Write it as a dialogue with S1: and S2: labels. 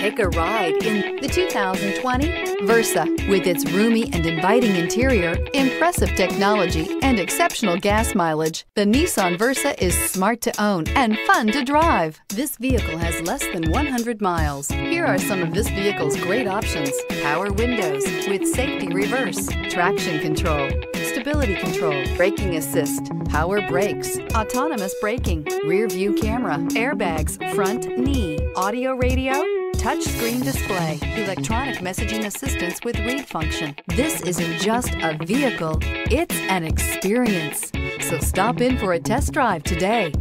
S1: Take a ride in the 2020 Versa. With its roomy and inviting interior, impressive technology, and exceptional gas mileage, the Nissan Versa is smart to own and fun to drive. This vehicle has less than 100 miles. Here are some of this vehicle's great options. Power windows with safety reverse, traction control, stability control, braking assist, power brakes, autonomous braking, rear view camera, airbags, front knee, audio radio, touchscreen display, electronic messaging assistance with read function. This isn't just a vehicle, it's an experience. So stop in for a test drive today.